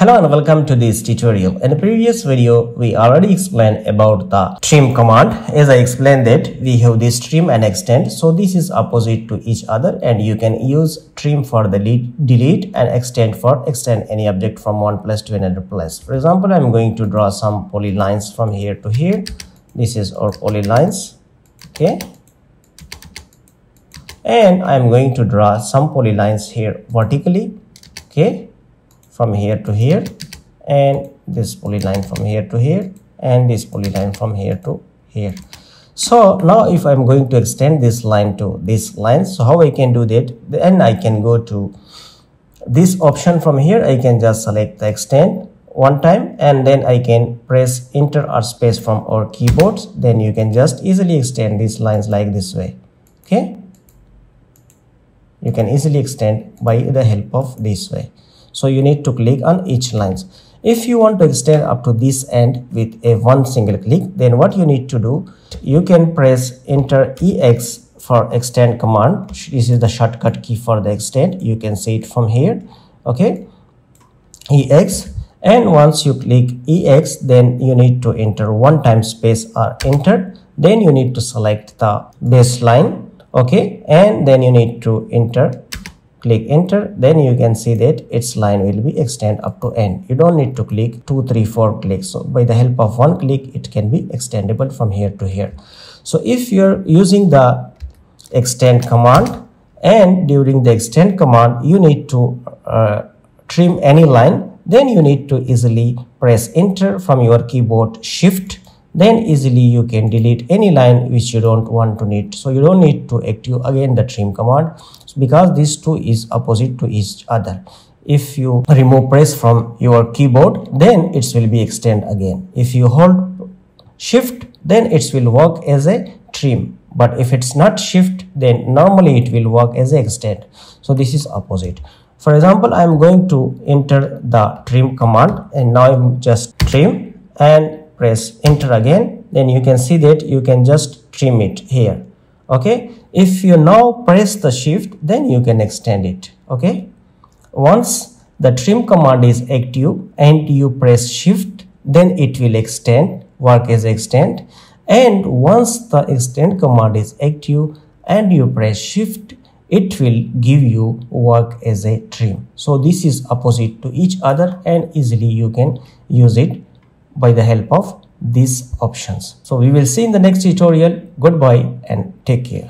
Hello and welcome to this tutorial. In the previous video, we already explained about the trim command. As I explained that we have this trim and extend. So this is opposite to each other and you can use trim for the delete and extend for extend any object from one place to another place. For example, I'm going to draw some polylines from here to here. This is our polylines. Okay. And I'm going to draw some polylines here vertically. Okay from here to here and this polyline from here to here and this polyline from here to here. So now if i'm going to extend this line to this line so how i can do that? Then i can go to this option from here. I can just select the extend one time and then i can press enter or space from our keyboards. Then you can just easily extend these lines like this way okay? You can easily extend by the help of this way so you need to click on each lines. If you want to extend up to this end with a one single click then what you need to do you can press enter ex for extend command. This is the shortcut key for the extend. You can see it from here. Okay. Ex and once you click ex then you need to enter one time space or enter. Then you need to select the baseline. Okay. And then you need to enter click enter then you can see that its line will be extend up to end. You don't need to click two three four clicks. So by the help of one click it can be extendable from here to here. So if you're using the extend command and during the extend command you need to uh, trim any line then you need to easily press enter from your keyboard shift then easily you can delete any line which you don't want to need. So you don't need to active again the trim command because these two is opposite to each other. If you remove press from your keyboard then it will be extend again. If you hold shift then it will work as a trim. But if it's not shift then normally it will work as a extend. So this is opposite. For example i am going to enter the trim command and now i'm just trim and press enter again then you can see that you can just trim it here okay? If you now press the shift then you can extend it okay? Once the trim command is active and you press shift then it will extend work as extend. And once the extend command is active and you press shift it will give you work as a trim. So this is opposite to each other and easily you can use it by the help of these options. So we will see in the next tutorial. Goodbye and take care.